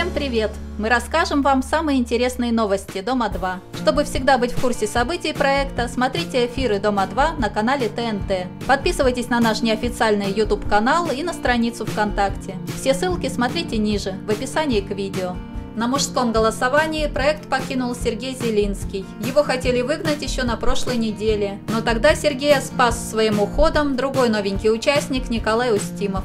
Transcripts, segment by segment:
Всем привет! Мы расскажем вам самые интересные новости Дома-2. Чтобы всегда быть в курсе событий проекта, смотрите эфиры Дома-2 на канале ТНТ. Подписывайтесь на наш неофициальный YouTube-канал и на страницу ВКонтакте. Все ссылки смотрите ниже, в описании к видео. На мужском голосовании проект покинул Сергей Зелинский. Его хотели выгнать еще на прошлой неделе, но тогда Сергея спас своим уходом другой новенький участник Николай Устимов.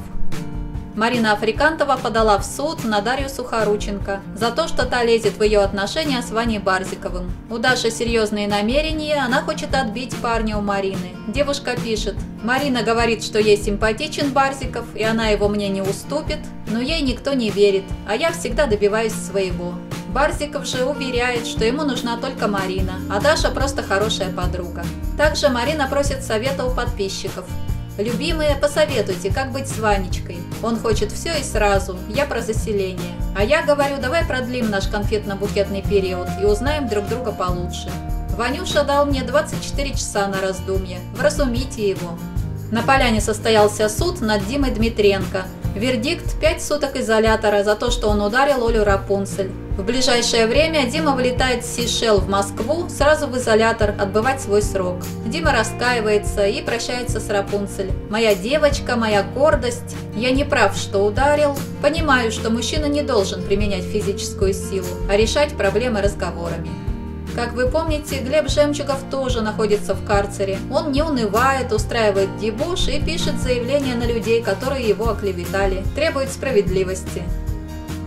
Марина Африкантова подала в суд на Дарью Сухорученко за то, что та лезет в ее отношения с Ваней Барзиковым. У Даши серьезные намерения, она хочет отбить парня у Марины. Девушка пишет, Марина говорит, что ей симпатичен Барзиков, и она его мне не уступит, но ей никто не верит, а я всегда добиваюсь своего. Барзиков же уверяет, что ему нужна только Марина, а Даша просто хорошая подруга. Также Марина просит совета у подписчиков. Любимые, посоветуйте, как быть с Ванечкой. Он хочет все и сразу, я про заселение. А я говорю, давай продлим наш конфетно-букетный период и узнаем друг друга получше. Ванюша дал мне 24 часа на раздумье. Вразумите его. На поляне состоялся суд над Димой Дмитренко. Вердикт – 5 суток изолятора за то, что он ударил Олю Рапунцель. В ближайшее время Дима вылетает с Сейшел в Москву, сразу в изолятор, отбывать свой срок. Дима раскаивается и прощается с Рапунцель. «Моя девочка, моя гордость. Я не прав, что ударил. Понимаю, что мужчина не должен применять физическую силу, а решать проблемы разговорами». Как вы помните, Глеб Жемчугов тоже находится в карцере. Он не унывает, устраивает дебош и пишет заявления на людей, которые его оклеветали, требует справедливости.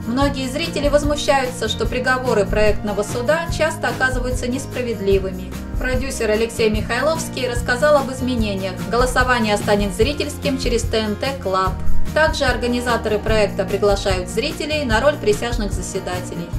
Многие зрители возмущаются, что приговоры проектного суда часто оказываются несправедливыми. Продюсер Алексей Михайловский рассказал об изменениях. Голосование станет зрительским через ТНТ Club. Также организаторы проекта приглашают зрителей на роль присяжных заседателей.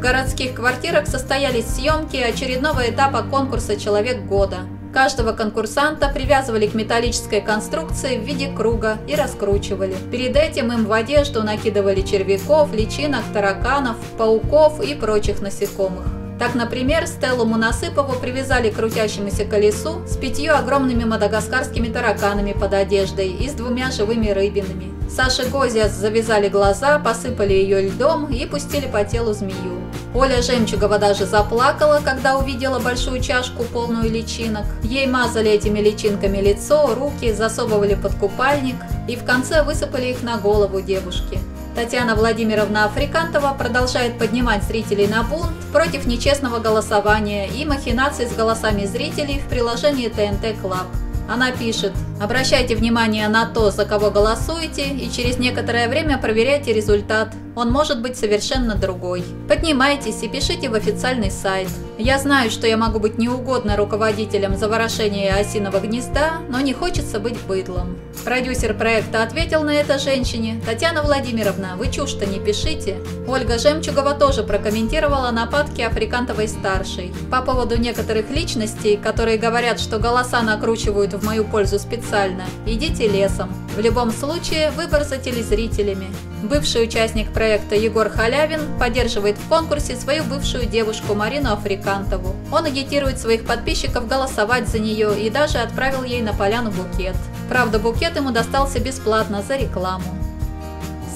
В городских квартирах состоялись съемки очередного этапа конкурса «Человек года». Каждого конкурсанта привязывали к металлической конструкции в виде круга и раскручивали. Перед этим им в одежду накидывали червяков, личинок, тараканов, пауков и прочих насекомых. Так, например, Стеллу Мунасыпову привязали к крутящемуся колесу с пятью огромными мадагаскарскими тараканами под одеждой и с двумя живыми рыбинами. Саше Гозиас завязали глаза, посыпали ее льдом и пустили по телу змею. Оля Жемчугова даже заплакала, когда увидела большую чашку, полную личинок. Ей мазали этими личинками лицо, руки, засовывали под купальник и в конце высыпали их на голову девушки. Татьяна Владимировна Африкантова продолжает поднимать зрителей на бунт против нечестного голосования и махинаций с голосами зрителей в приложении ТНТ Club. Она пишет, обращайте внимание на то, за кого голосуете, и через некоторое время проверяйте результат. Он может быть совершенно другой. Поднимайтесь и пишите в официальный сайт. Я знаю, что я могу быть неугодно руководителем заворошения осиного гнезда, но не хочется быть быдлом. Продюсер проекта ответил на это женщине. Татьяна Владимировна, вы чушь-то не пишите. Ольга Жемчугова тоже прокомментировала нападки Африкантовой-старшей. По поводу некоторых личностей, которые говорят, что голоса накручивают в мою пользу специально, идите лесом. В любом случае, выбор за телезрителями. Бывший участник проекта Егор Халявин поддерживает в конкурсе свою бывшую девушку Марину Африкантову. Он агитирует своих подписчиков голосовать за нее и даже отправил ей на поляну букет. Правда, букет ему достался бесплатно за рекламу.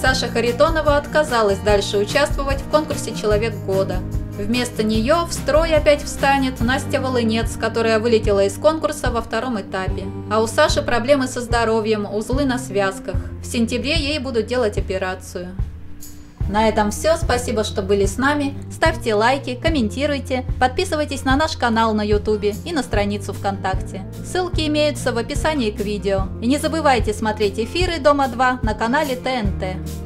Саша Харитонова отказалась дальше участвовать в конкурсе «Человек года». Вместо нее в строй опять встанет Настя Волынец, которая вылетела из конкурса во втором этапе. А у Саши проблемы со здоровьем, узлы на связках. В сентябре ей будут делать операцию. На этом все. Спасибо, что были с нами. Ставьте лайки, комментируйте, подписывайтесь на наш канал на YouTube и на страницу ВКонтакте. Ссылки имеются в описании к видео. И не забывайте смотреть эфиры Дома 2 на канале ТНТ.